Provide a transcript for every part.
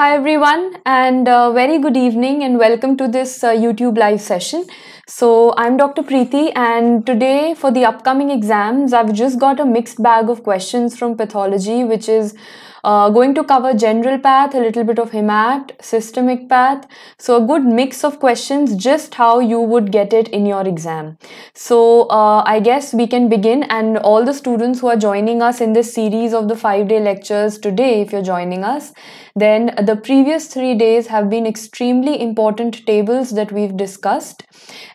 Hi everyone and uh, very good evening and welcome to this uh, YouTube live session. So I'm Dr. Preeti and today for the upcoming exams I've just got a mixed bag of questions from pathology which is uh, going to cover general path, a little bit of hemat, systemic path. So a good mix of questions, just how you would get it in your exam. So uh, I guess we can begin and all the students who are joining us in this series of the five day lectures today, if you're joining us, then the previous three days have been extremely important tables that we've discussed.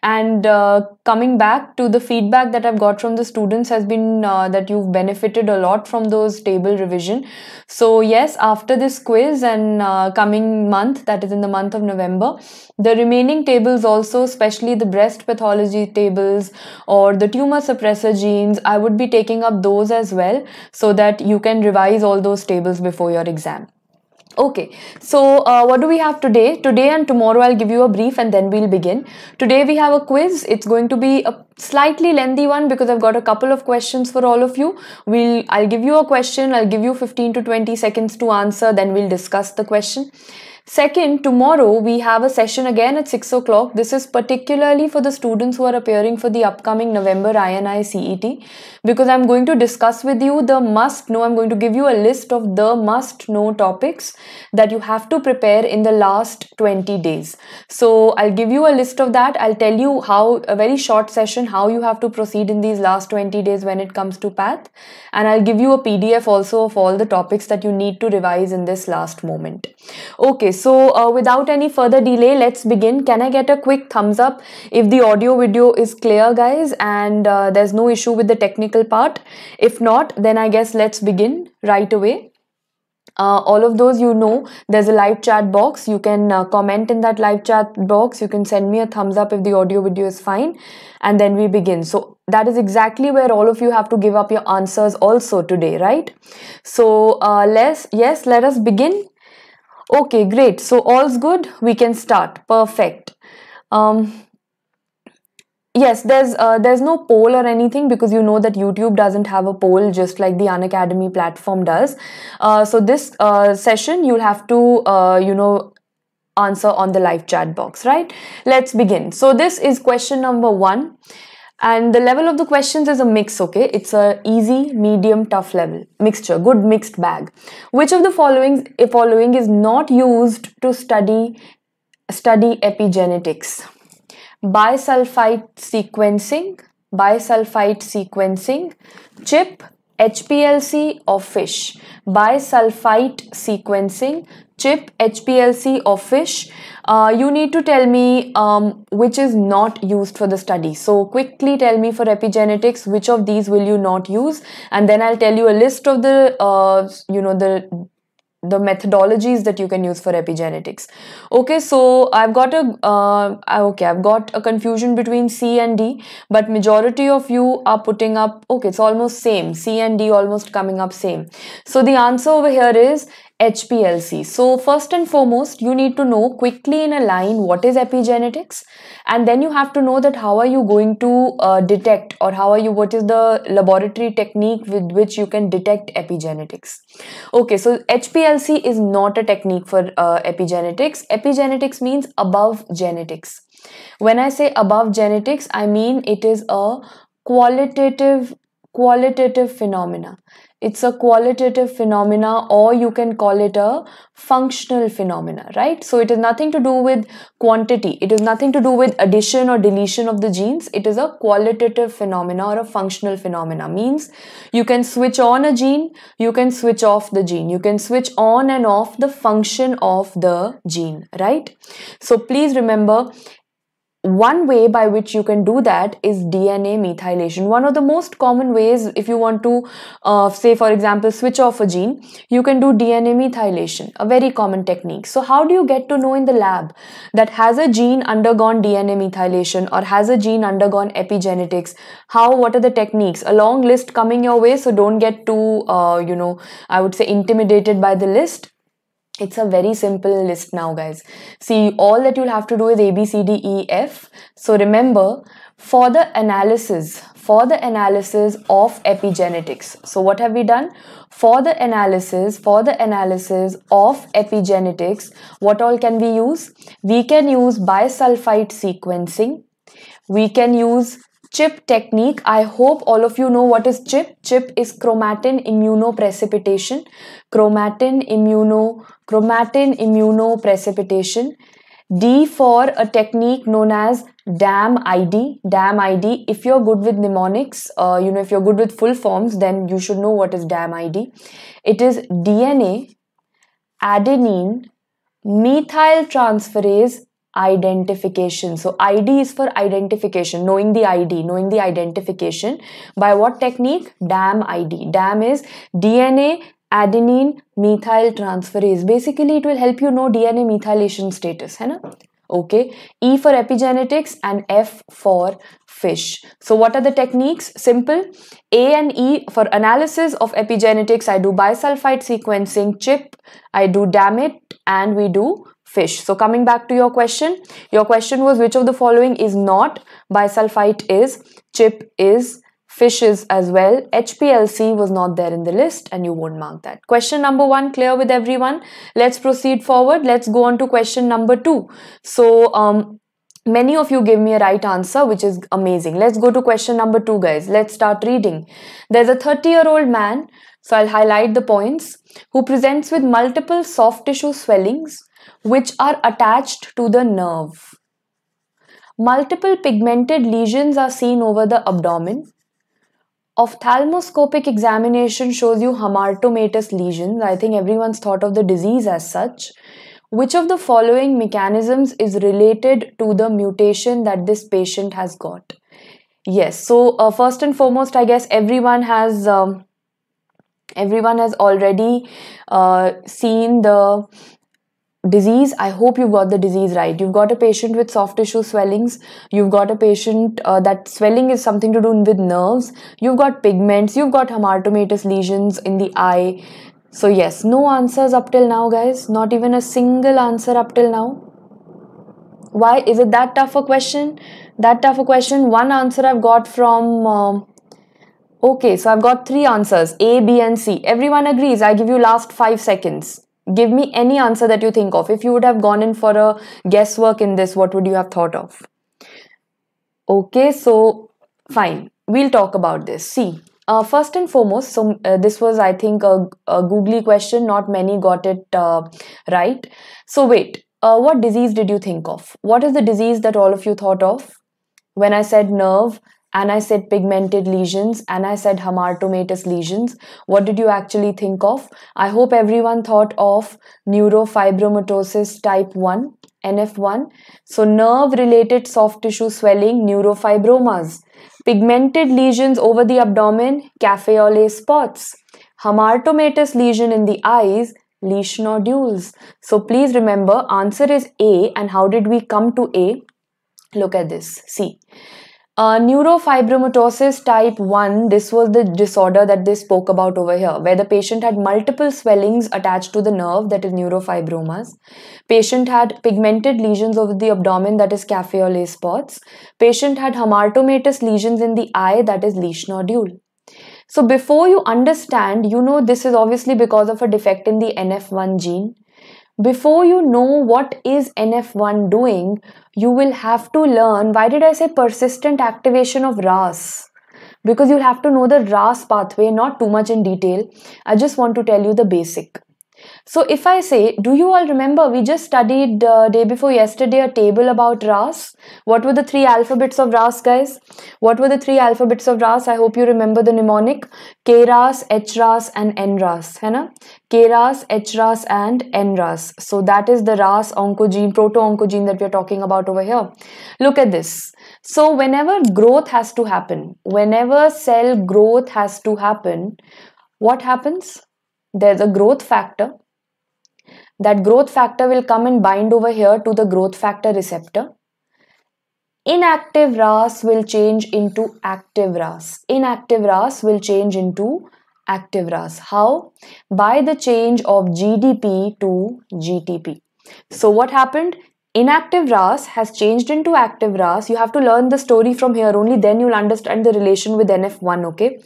And uh, coming back to the feedback that I've got from the students has been uh, that you've benefited a lot from those table revision. So yes, after this quiz and uh, coming month, that is in the month of November, the remaining tables also, especially the breast pathology tables or the tumor suppressor genes, I would be taking up those as well so that you can revise all those tables before your exam. Okay, so uh, what do we have today? Today and tomorrow I'll give you a brief and then we'll begin. Today we have a quiz. It's going to be a slightly lengthy one because I've got a couple of questions for all of you. We'll I'll give you a question. I'll give you 15 to 20 seconds to answer. Then we'll discuss the question. Second, tomorrow we have a session again at 6 o'clock. This is particularly for the students who are appearing for the upcoming November INI CET because I'm going to discuss with you the must know. I'm going to give you a list of the must know topics that you have to prepare in the last 20 days. So I'll give you a list of that. I'll tell you how, a very short session, how you have to proceed in these last 20 days when it comes to PATH. And I'll give you a PDF also of all the topics that you need to revise in this last moment. Okay, so uh, without any further delay, let's begin. Can I get a quick thumbs up if the audio video is clear, guys, and uh, there's no issue with the technical part? If not, then I guess let's begin right away. Uh, all of those you know there's a live chat box. You can uh, comment in that live chat box. You can send me a thumbs up if the audio video is fine. And then we begin. So that is exactly where all of you have to give up your answers also today right? So uh, let's yes let us begin Okay, great. So all's good. We can start. Perfect. Um, yes, there's uh, there's no poll or anything because you know that YouTube doesn't have a poll just like the Unacademy platform does. Uh, so this uh, session you'll have to uh, you know answer on the live chat box, right? Let's begin. So this is question number one and the level of the questions is a mix okay? It's a easy medium tough level mixture good mixed bag. Which of the following eh, following is not used to study study epigenetics? Bisulfite sequencing bisulfite sequencing chip HPLC or FISH bisulfite sequencing chip HPLC or FISH uh, you need to tell me um, which is not used for the study. So quickly tell me for epigenetics, which of these will you not use? And then I'll tell you a list of the, uh, you know, the the methodologies that you can use for epigenetics. Okay so i've got a uh, okay i've got a confusion between c and d but majority of you are putting up okay it's almost same. C and d almost coming up same. So the answer over here is HPLC. So first and foremost, you need to know quickly in a line what is epigenetics and then you have to know that how are you going to uh, detect or how are you, what is the laboratory technique with which you can detect epigenetics. Okay, so HPLC is not a technique for uh, epigenetics. Epigenetics means above genetics. When I say above genetics, I mean it is a qualitative qualitative phenomena it's a qualitative phenomena or you can call it a functional phenomena right? So it has nothing to do with quantity. It is nothing to do with addition or deletion of the genes. It is a qualitative phenomena or a functional phenomena. Means you can switch on a gene you can switch off the gene. You can switch on and off the function of the gene right? So please remember one way by which you can do that is DNA methylation. One of the most common ways, if you want to, uh, say, for example, switch off a gene, you can do DNA methylation, a very common technique. So, how do you get to know in the lab that has a gene undergone DNA methylation or has a gene undergone epigenetics? How, what are the techniques? A long list coming your way, so don't get too, uh, you know, I would say intimidated by the list it's a very simple list now guys see all that you'll have to do is a b c d e f so remember for the analysis for the analysis of epigenetics. So what have we done? For the analysis, for the analysis of epigenetics, what all can we use? We can use bisulfite sequencing. We can use chip technique. I hope all of you know what is chip. Chip is chromatin immunoprecipitation. Chromatin immuno, chromatin immunoprecipitation. D for a technique known as DAM ID. DAM ID. If you're good with mnemonics, uh, you know, if you're good with full forms, then you should know what is DAM ID. It is DNA, adenine, methyl transferase identification. So ID is for identification, knowing the ID, knowing the identification. By what technique? DAM ID. DAM is DNA adenine methyl transferase. Basically, it will help you know DNA methylation status. Hai na? Okay. E for epigenetics and F for fish. So what are the techniques? Simple. A and E for analysis of epigenetics, I do bisulfite sequencing, chip, I do DAM ID, and we do fish. So coming back to your question, your question was which of the following is not bisulfite is, chip is, fishes as well. HPLC was not there in the list and you won't mark that. Question number one clear with everyone. Let's proceed forward. Let's go on to question number two. So, um, many of you gave me a right answer which is amazing. Let's go to question number two guys. Let's start reading. There's a 30 year old man. So I'll highlight the points who presents with multiple soft tissue swellings which are attached to the nerve. Multiple pigmented lesions are seen over the abdomen. Ophthalmoscopic examination shows you hamartomatous lesions. I think everyone's thought of the disease as such. Which of the following mechanisms is related to the mutation that this patient has got? Yes, so uh, first and foremost, I guess everyone has um, everyone has already uh, seen the disease. I hope you've got the disease right. You've got a patient with soft tissue swellings. You've got a patient uh, that swelling is something to do with nerves. You've got pigments. You've got hamartomatous lesions in the eye. So yes no answers up till now guys. Not even a single answer up till now. Why? Is it that tough a question? That tough a question? One answer i've got from um, okay so i've got three answers a b and c. Everyone agrees. I give you last 5 seconds give me any answer that you think of. If you would have gone in for a guesswork in this what would you have thought of? Okay so fine. We'll talk about this. See uh, first and foremost so uh, this was i think a, a, googly question. Not many got it uh, right. So wait. Uh, what disease did you think of? What is the disease that all of you thought of? When i said nerve and I said pigmented lesions and I said hamartomatous lesions. What did you actually think of? I hope everyone thought of neurofibromatosis type 1, NF1. So nerve related soft tissue swelling, neurofibromas. Pigmented lesions over the abdomen, lait spots. Hamartomatous lesion in the eyes, Lisch nodules. So please remember answer is A and how did we come to A? Look at this. See. Uh, neurofibromatosis type 1, this was the disorder that they spoke about over here, where the patient had multiple swellings attached to the nerve, that is neurofibromas. Patient had pigmented lesions over the abdomen, that is cafe au lait spots. Patient had hamartomatous lesions in the eye, that is Lisch nodule. So before you understand, you know this is obviously because of a defect in the NF1 gene before you know what is NF1 doing, you will have to learn. Why did I say persistent activation of RAS? Because you'll have to know the RAS pathway, not too much in detail. I just want to tell you the basic. So if I say, do you all remember we just studied uh, day before yesterday a table about RAS? What were the three alphabets of RAS, guys? What were the three alphabets of RAS? I hope you remember the mnemonic KRAS, HRAS and NRAS. Hai na? KRAS, HRAS and NRAS. So that is the RAS oncogene, proto-oncogene that we are talking about over here. Look at this. So whenever growth has to happen, whenever cell growth has to happen, what happens? There's a growth factor. That growth factor will come and bind over here to the growth factor receptor. Inactive ras will change into active ras. Inactive ras will change into active ras. How? By the change of gdp to gtp so what happened? Inactive RAS has changed into active RAS. You have to learn the story from here only, then you'll understand the relation with NF1, okay?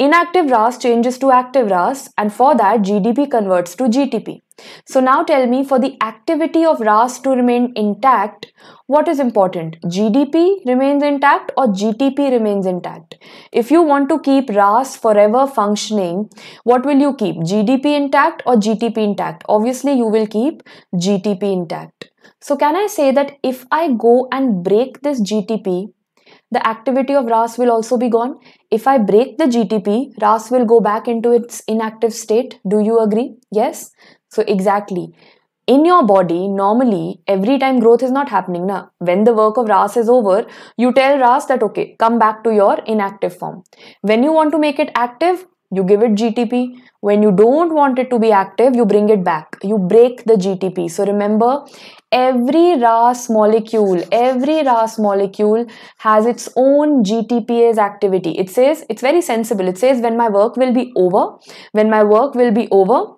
Inactive RAS changes to active RAS, and for that, GDP converts to GTP. So now tell me for the activity of RAS to remain intact, what is important? GDP remains intact or GTP remains intact? If you want to keep RAS forever functioning, what will you keep? GDP intact or GTP intact? Obviously, you will keep GTP intact. So can I say that if I go and break this GTP, the activity of RAS will also be gone. If I break the GTP, RAS will go back into its inactive state. Do you agree? Yes. So exactly. In your body, normally, every time growth is not happening. Na? When the work of RAS is over, you tell RAS that, okay, come back to your inactive form. When you want to make it active, you give it GTP. When you don't want it to be active, you bring it back. You break the GTP. So remember, every RAS molecule, every RAS molecule has its own GTPase activity. It says, it's very sensible. It says, when my work will be over, when my work will be over,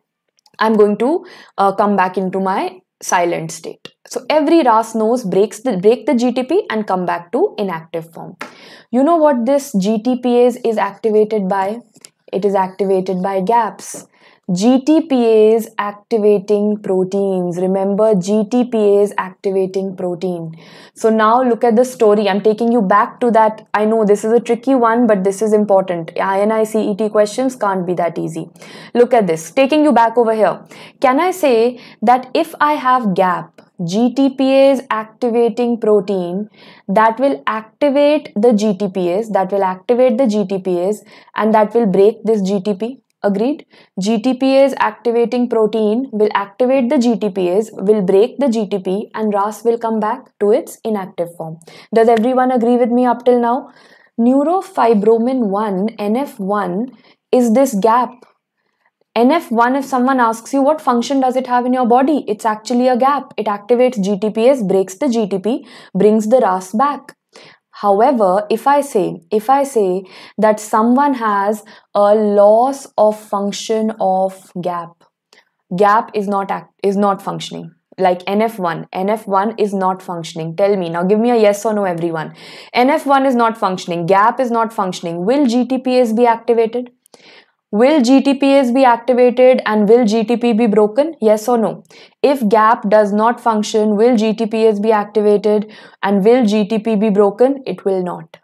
I'm going to uh, come back into my silent state. So every RAS knows breaks the break the GTP and come back to inactive form. You know what this GTPase is activated by? It is activated by GAPs. GTPase activating proteins. Remember GTPase activating protein. So now look at the story. I'm taking you back to that. I know this is a tricky one, but this is important. INI CET questions can't be that easy. Look at this. Taking you back over here. Can I say that if I have GAP, GTPase activating protein that will activate the GTPase, that will activate the GTPase and that will break this GTP? Agreed? GTPase activating protein will activate the GTPase, will break the GTP and RAS will come back to its inactive form. Does everyone agree with me up till now? Neurofibromin 1, NF1, is this gap. NF1, if someone asks you what function does it have in your body, it's actually a gap. It activates GTPase, breaks the GTP, brings the RAS back. However, if I say, if I say that someone has a loss of function of gap, gap is not act, is not functioning. Like NF1, NF1 is not functioning. Tell me now, give me a yes or no, everyone. NF1 is not functioning, gap is not functioning. Will GTPase be activated? Will GTPase be activated and will GTP be broken? Yes or no? If gap does not function, will GTPase be activated and will GTP be broken? It will not.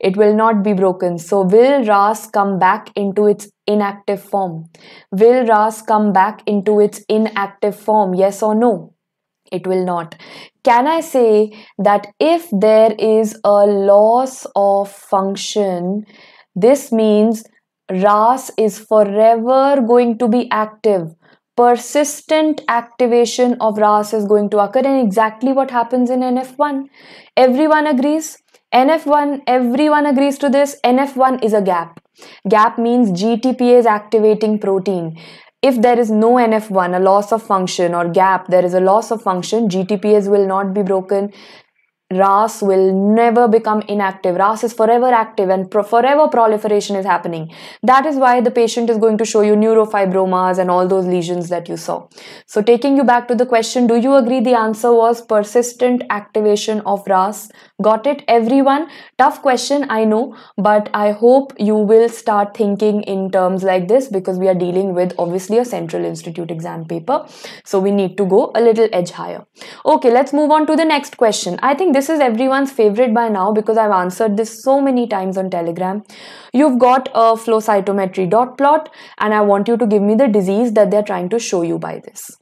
It will not be broken. So will RAS come back into its inactive form? Will RAS come back into its inactive form? Yes or no? It will not. Can I say that if there is a loss of function, this means RAS is forever going to be active. Persistent activation of RAS is going to occur, and exactly what happens in NF1. Everyone agrees. NF1, everyone agrees to this. NF1 is a gap. Gap means GTPase activating protein. If there is no NF1, a loss of function, or gap, there is a loss of function, GTPase will not be broken. RAS will never become inactive. RAS is forever active and pro- forever proliferation is happening. That is why the patient is going to show you neurofibromas and all those lesions that you saw. So, taking you back to the question, do you agree the answer was persistent activation of RAS? Got it, everyone? Tough question, I know, but I hope you will start thinking in terms like this because we are dealing with obviously a central institute exam paper. So, we need to go a little edge higher. Okay, let's move on to the next question. I think this is everyone's favorite by now because I've answered this so many times on Telegram. You've got a flow cytometry dot plot, and I want you to give me the disease that they're trying to show you by this.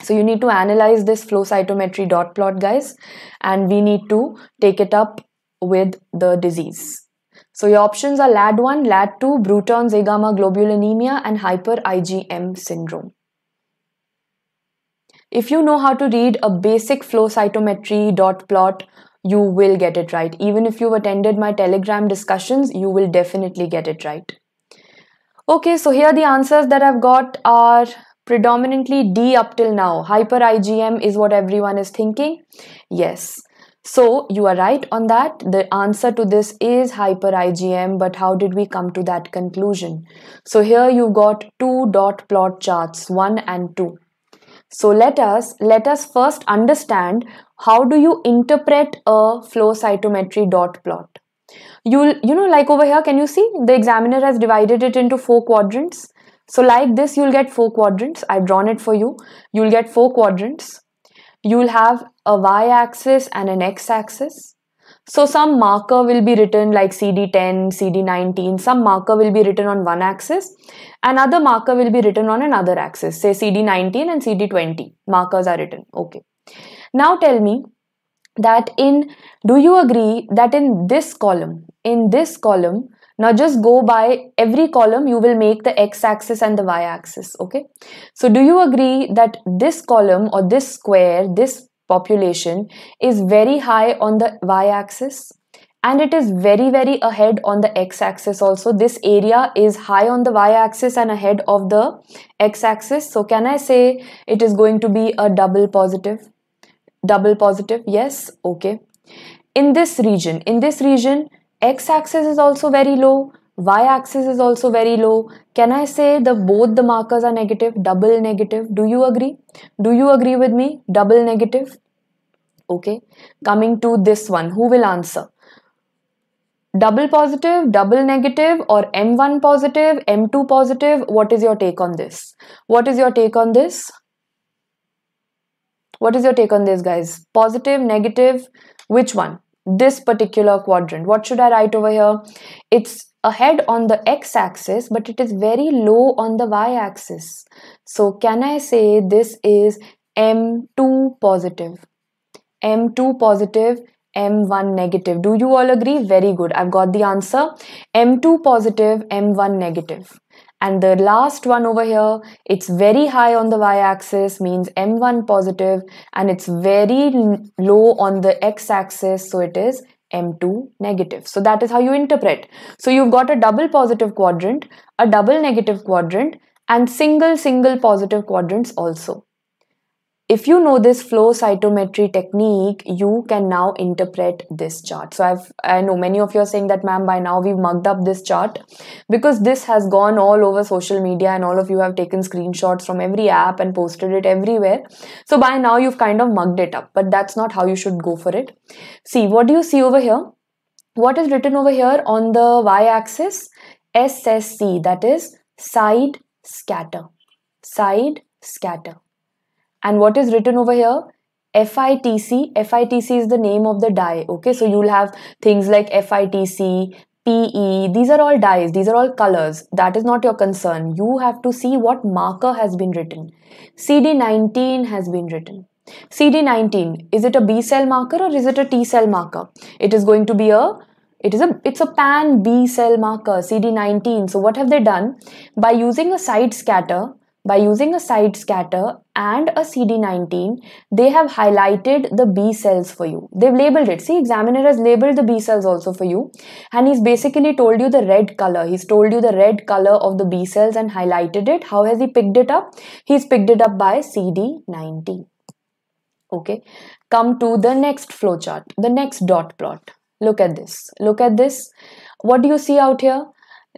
So you need to analyze this flow cytometry dot plot, guys, and we need to take it up with the disease. So your options are LAD1, LAD2, Bruton's gamma globulinemia, and hyper IgM syndrome. If you know how to read a basic flow cytometry dot plot, you will get it right. Even if you've attended my Telegram discussions, you will definitely get it right. Okay, so here the answers that I've got are predominantly D up till now. Hyper IgM is what everyone is thinking. Yes. So you are right on that. The answer to this is hyper IgM, but how did we come to that conclusion? So here you've got two dot plot charts, one and two. So let us let us first understand how do you interpret a flow cytometry dot plot. You'll you know like over here can you see the examiner has divided it into four quadrants. So like this you'll get four quadrants. I've drawn it for you. You'll get four quadrants. You'll have a y axis and an x axis so some marker will be written like CD10, CD19, some marker will be written on one axis, another marker will be written on another axis, say CD19 and CD20 markers are written. Okay. Now tell me that in, do you agree that in this column, in this column, now just go by every column you will make the x-axis and the y-axis okay? So do you agree that this column or this square this population is very high on the y-axis? And it is very very ahead on the x-axis also. This area is high on the y-axis and ahead of the x-axis. So can i say it is going to be a double positive? Double positive yes okay. In this region in this region x-axis is also very low y-axis is also very low. Can i say the both the markers are negative? Double negative? Do you agree? Do you agree with me? Double negative? Okay. Coming to this one who will answer? Double positive double negative or m1 positive m2 positive? What is your take on this? What is your take on this? What is your take on this guys? Positive negative which one this particular quadrant. What should i write over here? It's ahead on the x-axis but it is very low on the y-axis. So can i say this is m2 positive? M2 positive m1 negative. Do you all agree? Very good. I've got the answer. M2 positive m1 negative and the last one over here it's very high on the y-axis means m1 positive and it's very low on the x-axis so it is m2 negative. So that is how you interpret. So you've got a double positive quadrant a double negative quadrant and single single positive quadrants also if you know this flow cytometry technique you can now interpret this chart. So i've i know many of you are saying that ma'am by now we've mugged up this chart. Because this has gone all over social media and all of you have taken screenshots from every app and posted it everywhere. So by now you've kind of mugged it up but that's not how you should go for it. See what do you see over here? What is written over here on the y-axis? Ssc that is side scatter. Side scatter and what is written over here? FITC FITC is the name of the dye okay? So you'll have things like FITC PE these are all dyes. These are all colors. That is not your concern. You have to see what marker has been written. CD19 has been written. CD19 is it a B cell marker or is it a T cell marker? It is going to be a it is a it's a pan B cell marker CD19 so what have they done? By using a side scatter by using a side scatter and a CD19, they have highlighted the B cells for you. They've labeled it. See, examiner has labeled the B cells also for you. And he's basically told you the red color. He's told you the red color of the B cells and highlighted it. How has he picked it up? He's picked it up by CD19. Okay. Come to the next flowchart, the next dot plot. Look at this. Look at this. What do you see out here?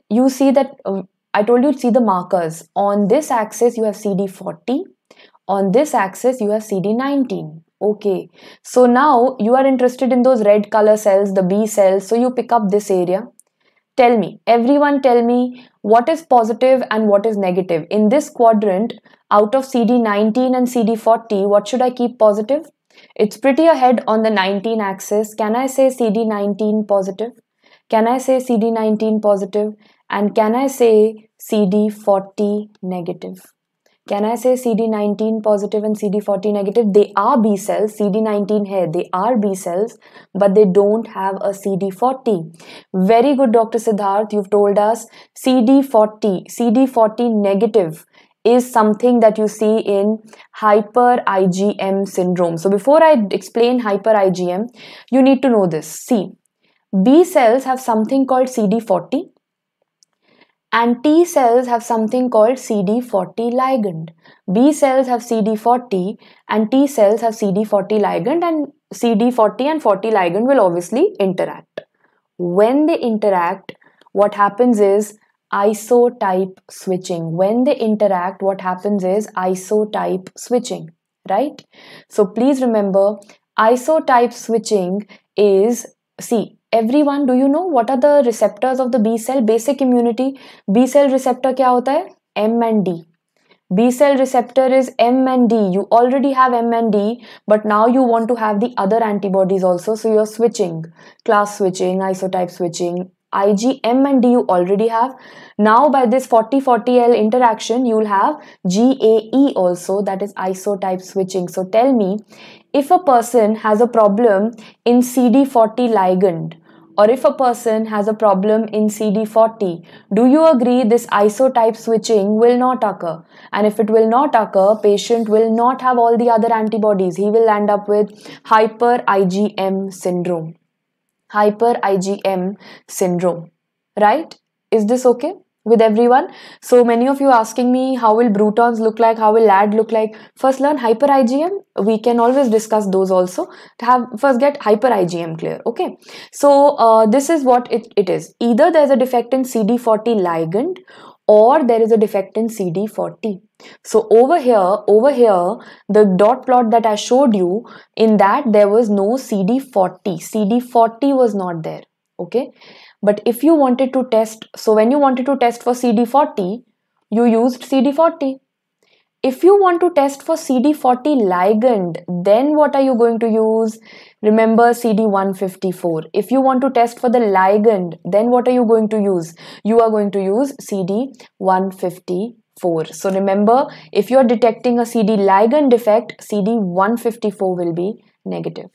You see that uh, I told you to see the markers. On this axis, you have CD40. On this axis, you have CD19. Okay. So now you are interested in those red color cells, the B cells. So you pick up this area. Tell me, everyone tell me what is positive and what is negative. In this quadrant, out of CD19 and CD40, what should I keep positive? It's pretty ahead on the 19 axis. Can I say CD19 positive? Can I say CD19 positive? And can I say CD40 negative? Can I say CD19 positive and CD40 negative? They are B cells, CD19 here, they are B cells, but they don't have a CD40. Very good, Dr. Siddharth. You've told us CD40, CD40 negative is something that you see in hyper IgM syndrome. So before I explain hyper IgM, you need to know this. See, B cells have something called CD40 and T cells have something called CD40 ligand. B cells have CD40 and T cells have CD40 ligand and CD40 and 40 ligand will obviously interact. When they interact, what happens is isotype switching. When they interact, what happens is isotype switching, right? So please remember isotype switching is, see, everyone, do you know what are the receptors of the B cell? Basic immunity, B cell receptor hota hai? M and D. B cell receptor is M and D. You already have M and D, but now you want to have the other antibodies also. So you're switching, class switching, isotype switching, IgM and D you already have. Now by this 40-40L interaction, you'll have GAE also, that is isotype switching. So tell me, if a person has a problem in CD40 ligand, or if a person has a problem in CD40, do you agree this isotype switching will not occur? And if it will not occur, patient will not have all the other antibodies. He will end up with hyper IgM syndrome hyper IgM syndrome. Right? Is this okay? With everyone. So many of you asking me how will Brutons look like, how will LAD look like. First learn hyper IgM. We can always discuss those also. To have first get hyper IgM clear. Okay. So uh, this is what it, it is. Either there's a defect in CD40 ligand or there is a defect in CD40. So over here, over here, the dot plot that I showed you, in that there was no CD40. CD40 was not there. Okay. But if you wanted to test, so when you wanted to test for CD40, you used CD40. If you want to test for CD40 ligand, then what are you going to use? Remember CD154. If you want to test for the ligand, then what are you going to use? You are going to use CD154. So remember, if you are detecting a CD ligand defect, CD154 will be negative.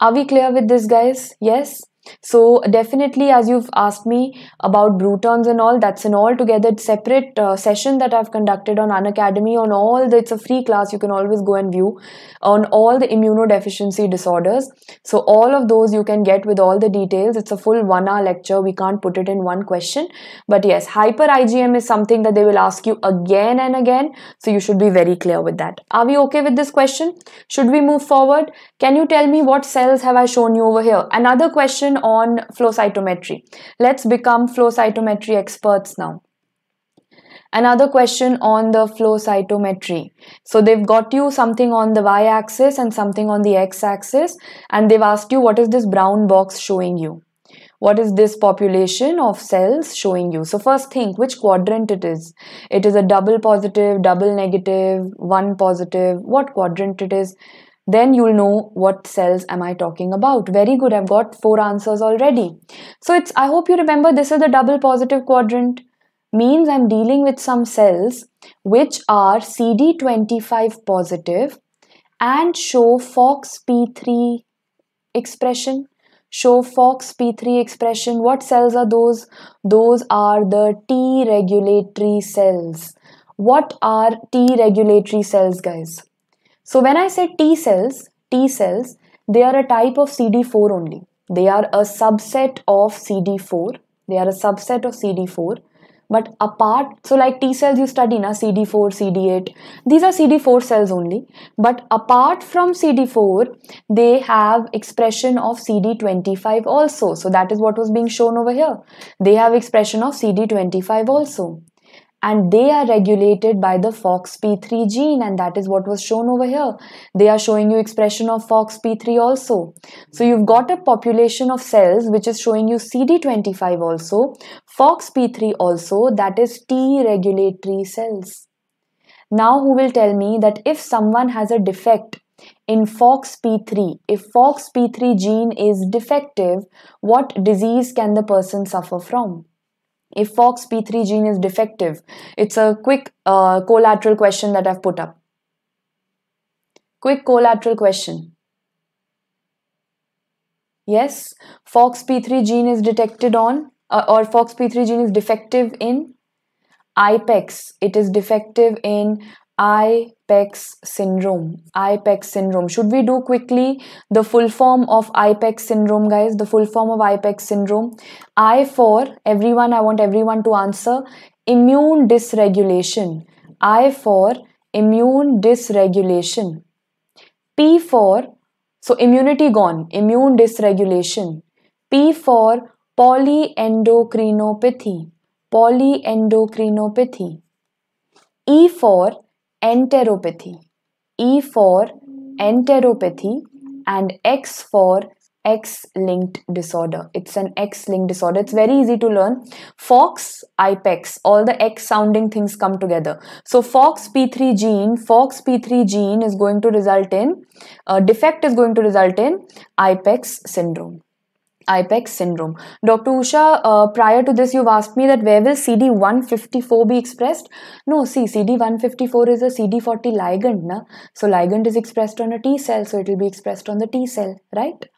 Are we clear with this guys? Yes? So definitely as you've asked me about Brutons and all, that's an altogether separate uh, session that I've conducted on Unacademy on all the, it's a free class, you can always go and view on all the immunodeficiency disorders. So all of those you can get with all the details. It's a full one hour lecture. We can't put it in one question. But yes, hyper IgM is something that they will ask you again and again. So you should be very clear with that. Are we okay with this question? Should we move forward? Can you tell me what cells have I shown you over here? Another question on flow cytometry. Let's become flow cytometry experts now. Another question on the flow cytometry. So they've got you something on the y-axis and something on the x-axis and they've asked you what is this brown box showing you? What is this population of cells showing you? So first think which quadrant it is. It is a double positive, double negative, one positive, what quadrant it is then you'll know what cells am I talking about. Very good, I've got four answers already. So it's, I hope you remember this is the double positive quadrant. Means I'm dealing with some cells which are CD25 positive and show FOXP3 expression. Show FOXP3 expression. What cells are those? Those are the T regulatory cells. What are T regulatory cells, guys? So when I say T cells, T cells, they are a type of CD4 only. They are a subset of CD4. They are a subset of CD4. But apart, so like T cells you study na CD4, CD8, these are CD4 cells only. But apart from CD4, they have expression of CD25 also. So that is what was being shown over here. They have expression of CD25 also and they are regulated by the FOXP3 gene and that is what was shown over here. They are showing you expression of FOXP3 also. So you've got a population of cells which is showing you CD25 also, FOXP3 also that is T regulatory cells. Now who will tell me that if someone has a defect in FOXP3, if FOXP3 gene is defective, what disease can the person suffer from? If FOXP3 gene is defective? It's a quick uh, collateral question that I've put up. Quick collateral question. Yes, FOXP3 gene is detected on uh, or FOXP3 gene is defective in IPEX. It is defective in IPEX syndrome. IPEX syndrome. Should we do quickly the full form of IPEX syndrome, guys? The full form of IPEX syndrome. I for everyone, I want everyone to answer immune dysregulation. I for immune dysregulation. P for so immunity gone, immune dysregulation. P for polyendocrinopathy polyendocrinopathy. E for enteropathy. E for enteropathy and X for X linked disorder. It's an X linked disorder. It's very easy to learn. FOX, IPEX, all the X sounding things come together. So, FOXP3 gene, FOXP3 gene is going to result in, uh, defect is going to result in IPEX syndrome. IPEX syndrome. Dr. Usha, uh, prior to this, you've asked me that where will CD154 be expressed? No, see, CD154 is a CD40 ligand, na? so ligand is expressed on a T cell, so it will be expressed on the T cell, right?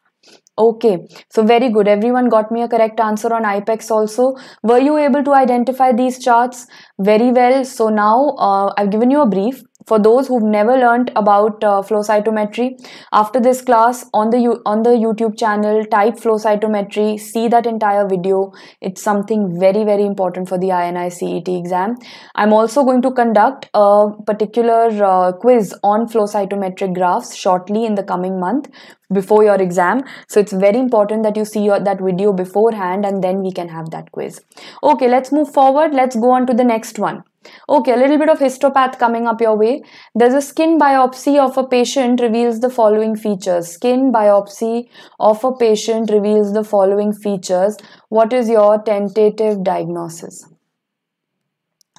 Okay, so very good. Everyone got me a correct answer on IPEX also. Were you able to identify these charts? Very well. So now uh, I've given you a brief for those who've never learned about uh, flow cytometry after this class on the on the youtube channel type flow cytometry see that entire video. It's something very very important for the ini cet exam. I'm also going to conduct a particular uh, quiz on flow cytometric graphs shortly in the coming month before your exam so it's very important that you see your, that video beforehand and then we can have that quiz okay let's move forward let's go on to the next one Okay, a little bit of histopath coming up your way. There's a skin biopsy of a patient reveals the following features. Skin biopsy of a patient reveals the following features. What is your tentative diagnosis?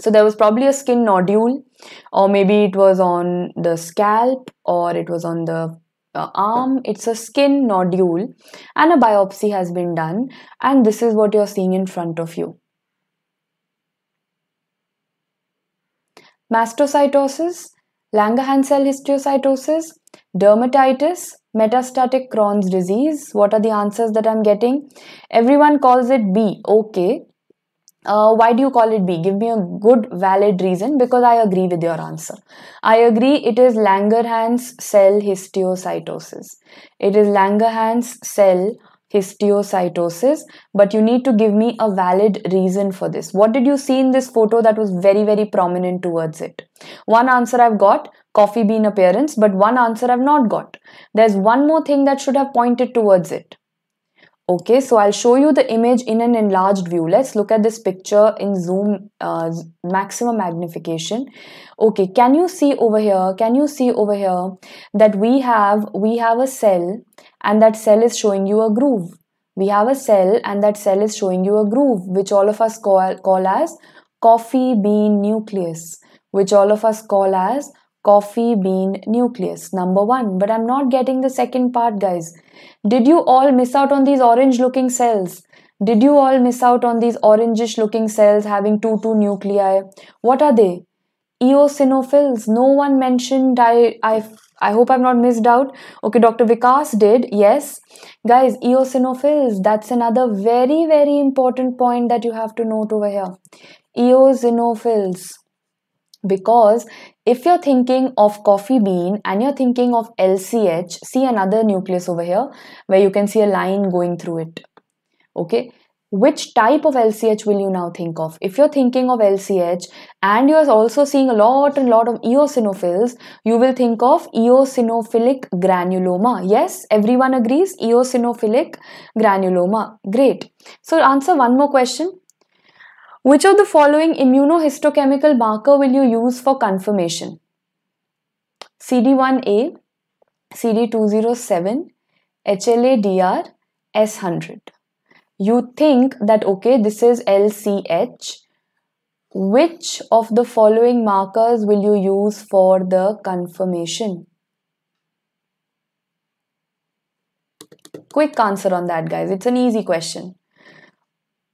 So there was probably a skin nodule or maybe it was on the scalp or it was on the arm it's a skin nodule and a biopsy has been done and this is what you're seeing in front of you mastocytosis, Langerhans cell histiocytosis, dermatitis, metastatic Crohn's disease. What are the answers that I'm getting? Everyone calls it B. Okay. Uh, why do you call it B? Give me a good valid reason because I agree with your answer. I agree it is Langerhans cell histiocytosis. It is Langerhans cell histiocytosis but you need to give me a valid reason for this what did you see in this photo that was very very prominent towards it one answer i've got coffee bean appearance but one answer i've not got there's one more thing that should have pointed towards it okay so i'll show you the image in an enlarged view let's look at this picture in zoom uh, maximum magnification okay can you see over here can you see over here that we have we have a cell and that cell is showing you a groove. We have a cell and that cell is showing you a groove, which all of us call, call as coffee bean nucleus, which all of us call as coffee bean nucleus. Number one, but I'm not getting the second part, guys. Did you all miss out on these orange looking cells? Did you all miss out on these orangish looking cells having 2 2 nuclei? What are they? Eosinophils. No one mentioned I I I hope I've not missed out. Okay, Dr. Vikas did. Yes. Guys, eosinophils, that's another very, very important point that you have to note over here. Eosinophils. Because if you're thinking of coffee bean and you're thinking of LCH, see another nucleus over here where you can see a line going through it. Okay, which type of LCH will you now think of? If you're thinking of LCH and you're also seeing a lot and lot of eosinophils, you will think of eosinophilic granuloma. Yes, everyone agrees? Eosinophilic granuloma. Great. So answer one more question. Which of the following immunohistochemical marker will you use for confirmation? CD1A, CD207, HLA-DR, S100 you think that okay this is LCH which of the following markers will you use for the confirmation? Quick answer on that guys. It's an easy question.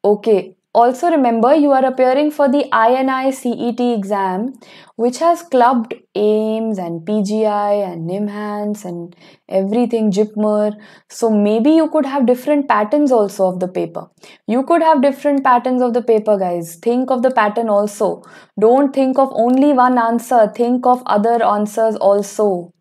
Okay also remember you are appearing for the INI CET exam which has clubbed AIIMS and PGI and NIMHANS and everything JIPMER. So maybe you could have different patterns also of the paper. You could have different patterns of the paper guys. Think of the pattern also. Don't think of only one answer. Think of other answers also.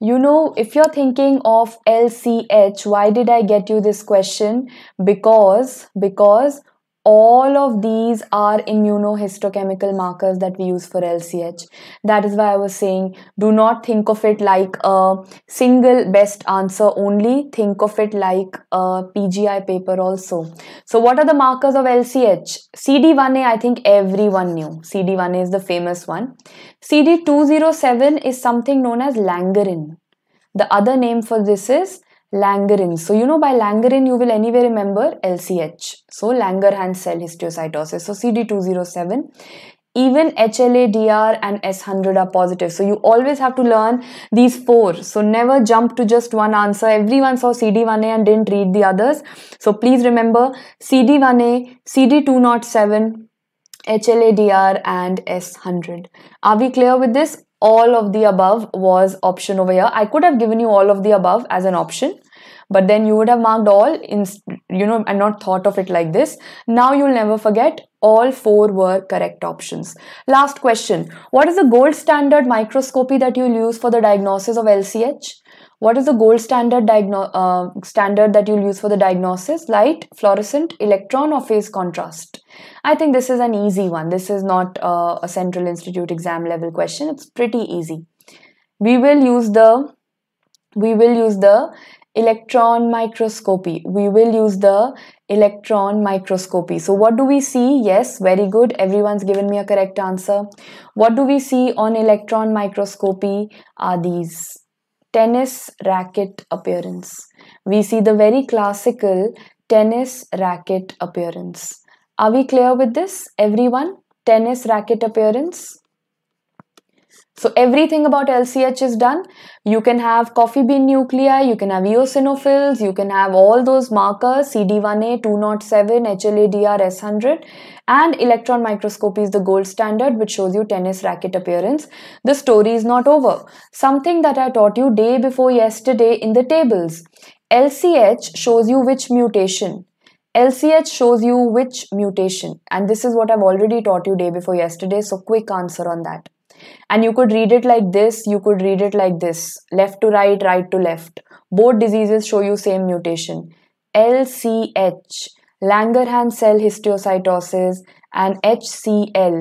You know, if you're thinking of LCH, why did I get you this question? Because, because all of these are immunohistochemical markers that we use for LCH. That is why I was saying do not think of it like a single best answer only, think of it like a PGI paper also. So, what are the markers of LCH? CD1A, I think everyone knew. CD1A is the famous one. CD207 is something known as Langerin. The other name for this is Langerin. So, you know, by Langerin, you will anyway remember LCH. So, Langerhans cell histiocytosis. So, CD207 even HLA-DR and S100 are positive. So you always have to learn these four. So never jump to just one answer. Everyone saw CD1A and didn't read the others. So please remember CD1A, CD207, HLA-DR and S100. Are we clear with this? All of the above was option over here. I could have given you all of the above as an option but then you would have marked all in you know and not thought of it like this. Now you'll never forget all four were correct options. Last question. What is the gold standard microscopy that you'll use for the diagnosis of lch what is the gold standard uh, standard that you'll use for the diagnosis light fluorescent electron or phase contrast i think this is an easy one this is not uh, a central institute exam level question it's pretty easy we will use the we will use the electron microscopy. We will use the electron microscopy. So what do we see? Yes, very good. Everyone's given me a correct answer. What do we see on electron microscopy are these tennis racket appearance. We see the very classical tennis racket appearance. Are we clear with this, everyone? Tennis racket appearance. So everything about LCH is done. You can have coffee bean nuclei, you can have eosinophils, you can have all those markers CD1A, 207, HLA-DR, S100 and electron microscopy is the gold standard which shows you tennis racket appearance. The story is not over. Something that I taught you day before yesterday in the tables. LCH shows you which mutation. LCH shows you which mutation and this is what I've already taught you day before yesterday so quick answer on that and you could read it like this you could read it like this. Left to right right to left. Both diseases show you same mutation. Lch langerhans cell histiocytosis and hcl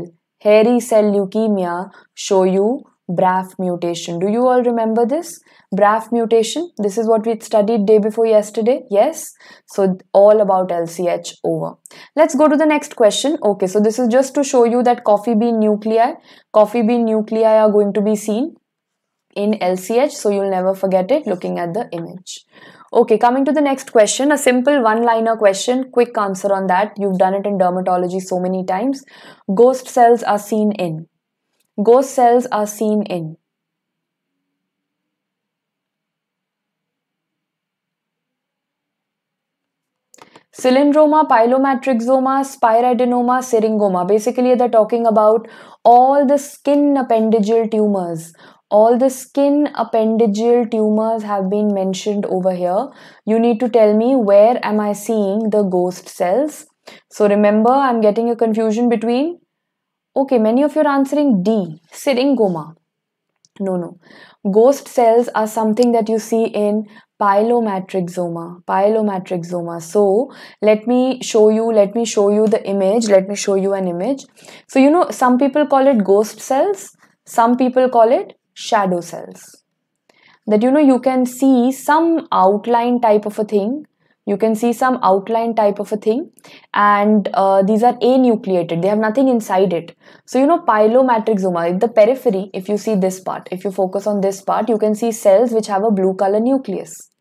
hairy cell leukemia show you BRAF mutation. Do you all remember this? BRAF mutation. This is what we studied day before yesterday. Yes. So all about LCH over. Let's go to the next question. Okay. So this is just to show you that coffee bean nuclei, coffee bean nuclei are going to be seen in LCH. So you'll never forget it looking at the image. Okay, coming to the next question, a simple one-liner question, quick answer on that. You've done it in dermatology so many times. Ghost cells are seen in ghost cells are seen in Cylindroma, pilomatrixoma, spiradenoma, syringoma. Basically, they're talking about all the skin appendageal tumors. All the skin appendageal tumors have been mentioned over here. You need to tell me where am I seeing the ghost cells. So remember, I'm getting a confusion between Okay, many of you are answering D, syringoma. No, no. Ghost cells are something that you see in pilomatrixoma. Pilomatrixoma. So, let me show you, let me show you the image. Let me show you an image. So, you know, some people call it ghost cells. Some people call it shadow cells. That, you know, you can see some outline type of a thing you can see some outline type of a thing and uh, these are anucleated they have nothing inside it so you know pilomatrixoma the periphery if you see this part if you focus on this part you can see cells which have a blue color nucleus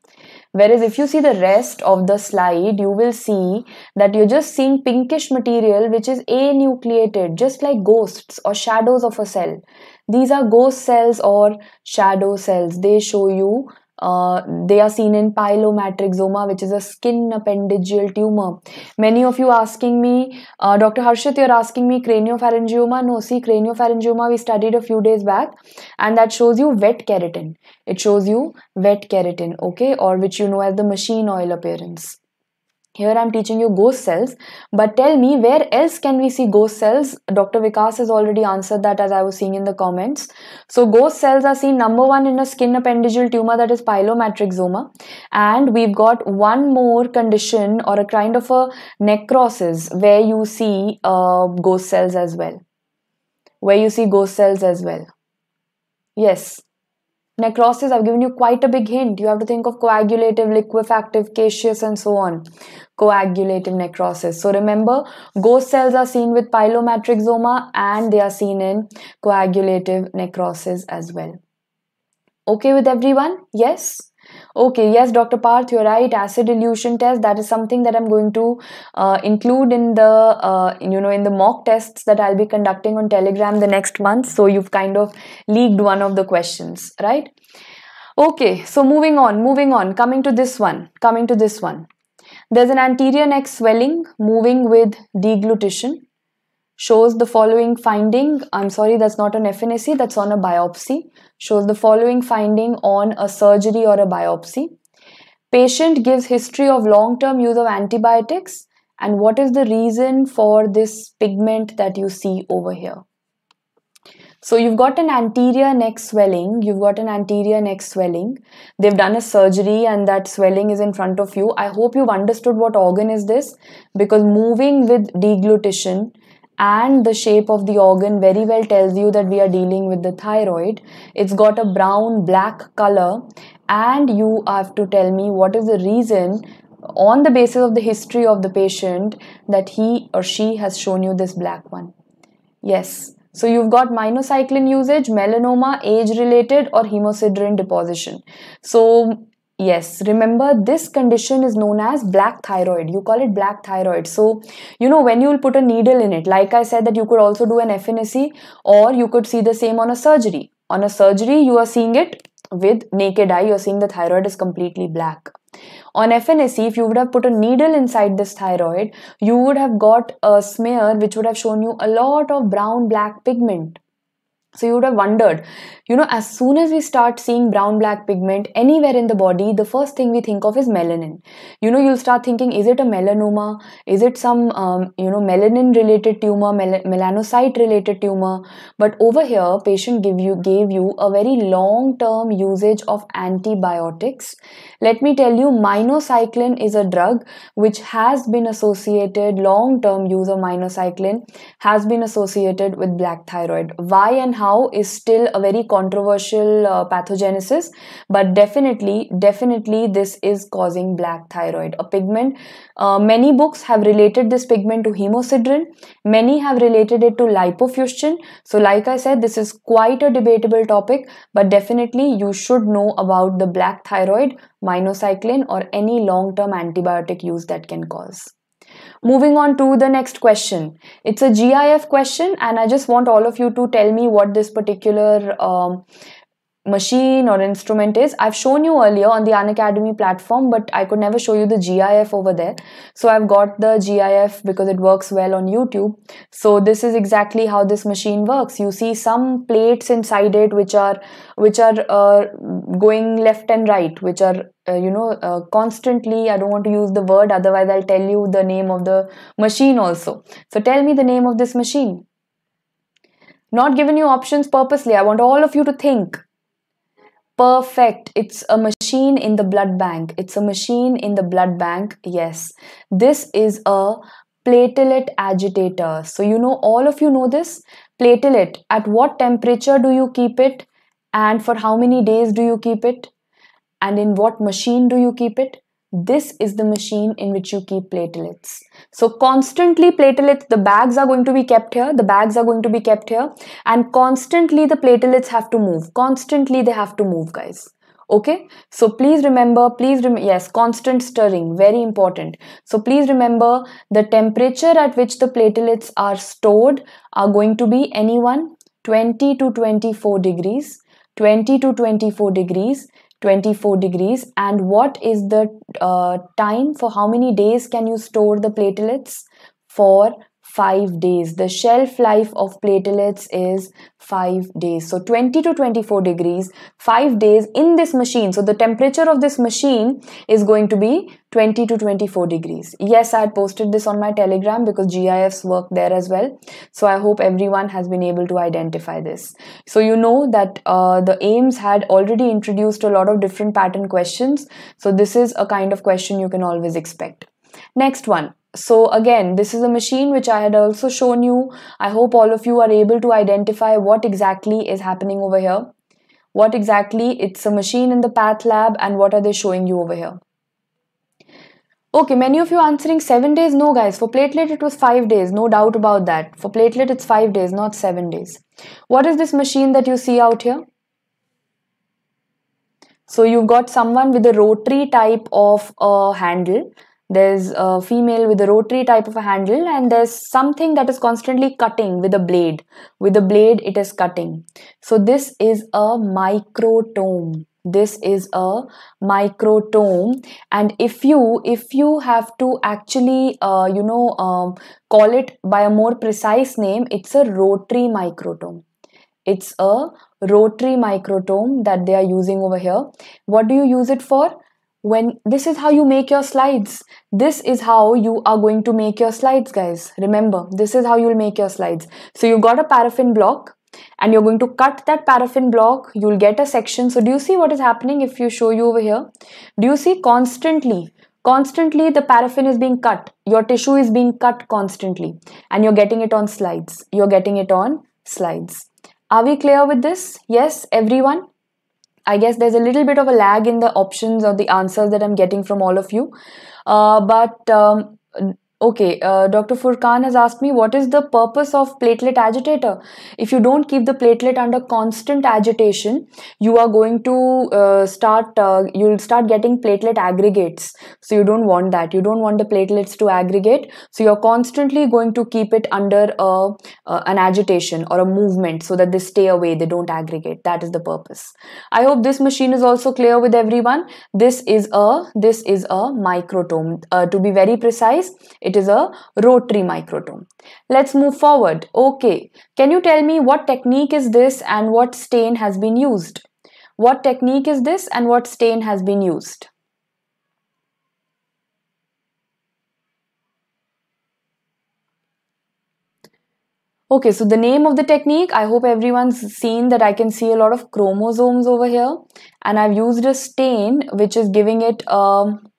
Whereas if you see the rest of the slide, you will see that you're just seeing pinkish material which is anucleated, just like ghosts or shadows of a cell. These are ghost cells or shadow cells. They show you uh, they are seen in pilomatrixoma, which is a skin appendageal tumor. Many of you asking me, uh, Dr. Harshit, you're asking me craniopharyngioma. No, see, craniopharyngioma we studied a few days back, and that shows you wet keratin. It shows you wet keratin, okay, or which you know as the machine oil appearance. Here I'm teaching you ghost cells, but tell me where else can we see ghost cells? Dr. Vikas has already answered that as I was seeing in the comments. So ghost cells are seen number one in a skin appendageal tumor that is pilomatrixoma. And we've got one more condition or a kind of a necrosis where you see uh, ghost cells as well. Where you see ghost cells as well. Yes. Necrosis, I've given you quite a big hint. You have to think of coagulative, liquefactive, caseous, and so on. Coagulative necrosis. So remember, ghost cells are seen with pilomatrixoma and they are seen in coagulative necrosis as well. Okay with everyone? Yes? Okay, yes, Dr. Parth, you're right. Acid elution test, that is something that I'm going to uh, include in the, uh, you know, in the mock tests that I'll be conducting on Telegram the next month. So you've kind of leaked one of the questions, right? Okay, so moving on, moving on, coming to this one, coming to this one. There's an anterior neck swelling moving with deglutition shows the following finding. I'm sorry, that's not an FNAC, that's on a biopsy. Shows the following finding on a surgery or a biopsy. Patient gives history of long-term use of antibiotics and what is the reason for this pigment that you see over here. So you've got an anterior neck swelling, you've got an anterior neck swelling. They've done a surgery and that swelling is in front of you. I hope you've understood what organ is this because moving with deglutition and the shape of the organ very well tells you that we are dealing with the thyroid. It's got a brown black color, and you have to tell me what is the reason on the basis of the history of the patient that he or she has shown you this black one. Yes. So you've got minocycline usage, melanoma, age related or hemosiderin deposition. So Yes, remember this condition is known as black thyroid. You call it black thyroid. So, you know, when you will put a needle in it, like I said, that you could also do an FNAC or you could see the same on a surgery. On a surgery, you are seeing it with naked eye, you're seeing the thyroid is completely black. On FNAC, if you would have put a needle inside this thyroid, you would have got a smear which would have shown you a lot of brown black pigment. So you would have wondered, you know, as soon as we start seeing brown black pigment anywhere in the body, the first thing we think of is melanin. You know, you'll start thinking, is it a melanoma? Is it some, um, you know, melanin related tumor, mel- melanocyte related tumor? But over here, patient give you gave you a very long term usage of antibiotics. Let me tell you, minocycline is a drug which has been associated, long term use of minocycline has been associated with black thyroid. Why and how is still a very controversial uh, pathogenesis but definitely definitely this is causing black thyroid a pigment uh, many books have related this pigment to hemosiderin many have related it to lipofuscin so like i said this is quite a debatable topic but definitely you should know about the black thyroid minocycline or any long term antibiotic use that can cause Moving on to the next question. It's a GIF question, and I just want all of you to tell me what this particular um, machine or instrument is. I've shown you earlier on the Unacademy platform, but I could never show you the GIF over there. So I've got the GIF because it works well on YouTube. So this is exactly how this machine works. You see some plates inside it which are which are uh, going left and right, which are uh, you know uh, constantly. I don't want to use the word, otherwise I'll tell you the name of the machine also. So tell me the name of this machine. Not given you options purposely. I want all of you to think Perfect. It's a machine in the blood bank. It's a machine in the blood bank. Yes. This is a platelet agitator. So, you know, all of you know this. Platelet. At what temperature do you keep it? And for how many days do you keep it? And in what machine do you keep it? This is the machine in which you keep platelets. So constantly platelets, the bags are going to be kept here, the bags are going to be kept here and constantly the platelets have to move. Constantly they have to move guys. Okay, so please remember, please rem yes, constant stirring, very important. So please remember the temperature at which the platelets are stored are going to be anyone 20 to 24 degrees, 20 to 24 degrees 24 degrees. And what is the uh, time for how many days can you store the platelets? For 5 days. The shelf life of platelets is 5 days. So 20 to 24 degrees, 5 days in this machine. So the temperature of this machine is going to be 20 to 24 degrees. Yes, I had posted this on my telegram because GIFs work there as well. So I hope everyone has been able to identify this. So you know that uh, the AIIMS had already introduced a lot of different pattern questions. So this is a kind of question you can always expect. Next one. So again this is a machine which i had also shown you. I hope all of you are able to identify what exactly is happening over here. What exactly it's a machine in the path lab and what are they showing you over here? Okay many of you answering 7 days no guys. For platelet it was 5 days. No doubt about that. For platelet it's 5 days not 7 days. What is this machine that you see out here? So you've got someone with a rotary type of a handle there's a female with a rotary type of a handle and there's something that is constantly cutting with a blade. With a blade it is cutting. So this is a microtome. This is a microtome. And if you if you have to actually uh, you know um, call it by a more precise name it's a rotary microtome. It's a rotary microtome that they are using over here. What do you use it for when this is how you make your slides. This is how you are going to make your slides guys. Remember this is how you'll make your slides. So you've got a paraffin block and you're going to cut that paraffin block. You'll get a section. So do you see what is happening if you show you over here? Do you see constantly constantly the paraffin is being cut. Your tissue is being cut constantly and you're getting it on slides. You're getting it on slides. Are we clear with this? Yes everyone I guess there's a little bit of a lag in the options or the answers that I'm getting from all of you. Uh, but um, Okay, uh, Dr. Furkan has asked me what is the purpose of platelet agitator? If you don't keep the platelet under constant agitation, you are going to uh, start, uh, you'll start getting platelet aggregates. So you don't want that. You don't want the platelets to aggregate. So you're constantly going to keep it under a, an agitation or a movement so that they stay away, they don't aggregate. That is the purpose. I hope this machine is also clear with everyone. This is a, this is a microtome. Uh, to be very precise, it is a rotary microtome. Let's move forward. Okay, can you tell me what technique is this and what stain has been used? What technique is this and what stain has been used? Okay, so the name of the technique, I hope everyone's seen that I can see a lot of chromosomes over here and I've used a stain which is giving it a um,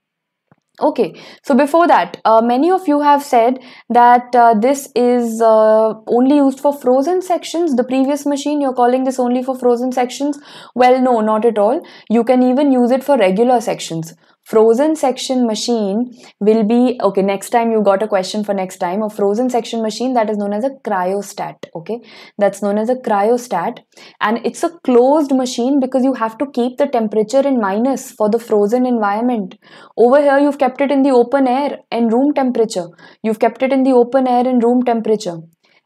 Okay, so before that, uh, many of you have said that uh, this is uh, only used for frozen sections. The previous machine, you're calling this only for frozen sections. Well, no, not at all. You can even use it for regular sections frozen section machine will be okay next time you got a question for next time a frozen section machine that is known as a cryostat okay? That's known as a cryostat. And it's a closed machine because you have to keep the temperature in minus for the frozen environment. Over here you've kept it in the open air and room temperature. You've kept it in the open air and room temperature.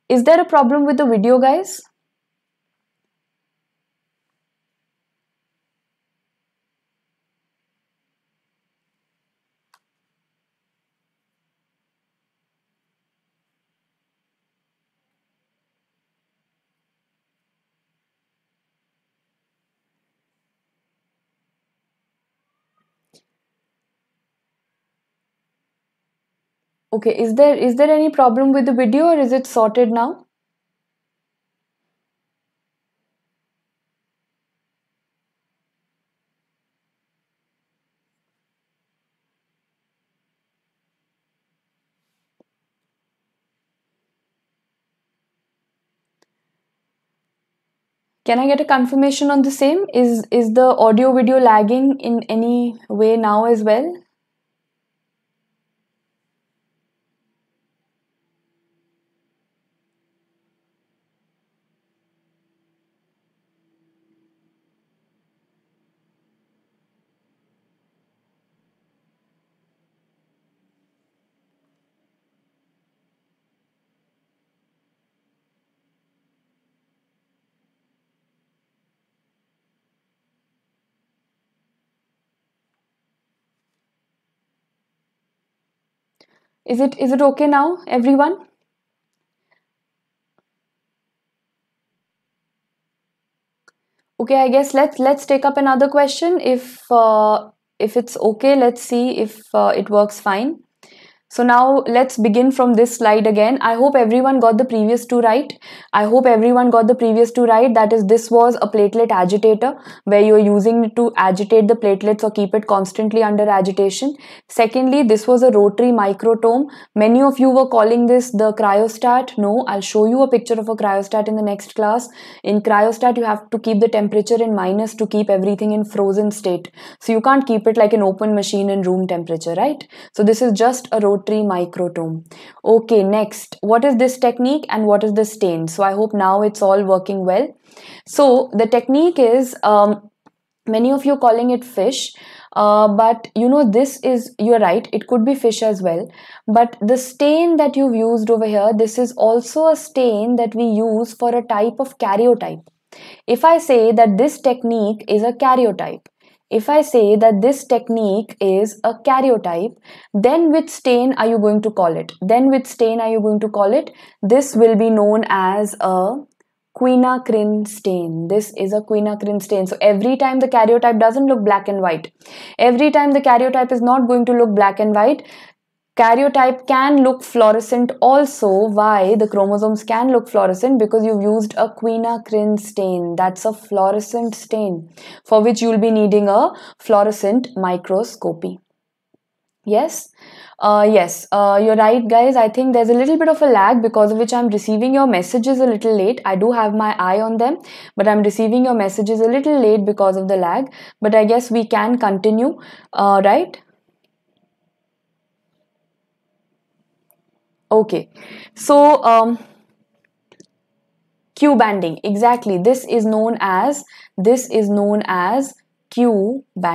Is there a problem with the video guys Okay, is there is there any problem with the video or is it sorted now? Can I get a confirmation on the same? Is is the audio video lagging in any way now as well? Is it is it okay now, everyone? Okay, I guess let's let's take up another question. If uh, if it's okay, let's see if uh, it works fine. So now let's begin from this slide again. I hope everyone got the previous two right. I hope everyone got the previous two right. That is, this was a platelet agitator where you are using it to agitate the platelets or keep it constantly under agitation. Secondly, this was a rotary microtome. Many of you were calling this the cryostat. No, I'll show you a picture of a cryostat in the next class. In cryostat, you have to keep the temperature in minus to keep everything in frozen state. So you can't keep it like an open machine in room temperature, right? So this is just a rotary microtome. Okay, next, what is this technique and what is the stain? So I hope now it's all working well. So the technique is, um, many of you calling it fish. Uh, but you know this is you're right it could be fish as well but the stain that you've used over here this is also a stain that we use for a type of karyotype if i say that this technique is a karyotype if I say that this technique is a karyotype, then which stain are you going to call it? Then which stain are you going to call it? This will be known as a quinacrine stain. This is a quinacrine stain. So every time the karyotype doesn't look black and white, every time the karyotype is not going to look black and white, Karyotype can look fluorescent also. Why? The chromosomes can look fluorescent because you've used a quinacrine stain. That's a fluorescent stain for which you'll be needing a fluorescent microscopy. Yes? Uh, yes, uh, you're right, guys. I think there's a little bit of a lag because of which I'm receiving your messages a little late. I do have my eye on them, but I'm receiving your messages a little late because of the lag. But I guess we can continue, uh, right? Okay, so um, Q banding exactly. This is known as this is known as Q banding.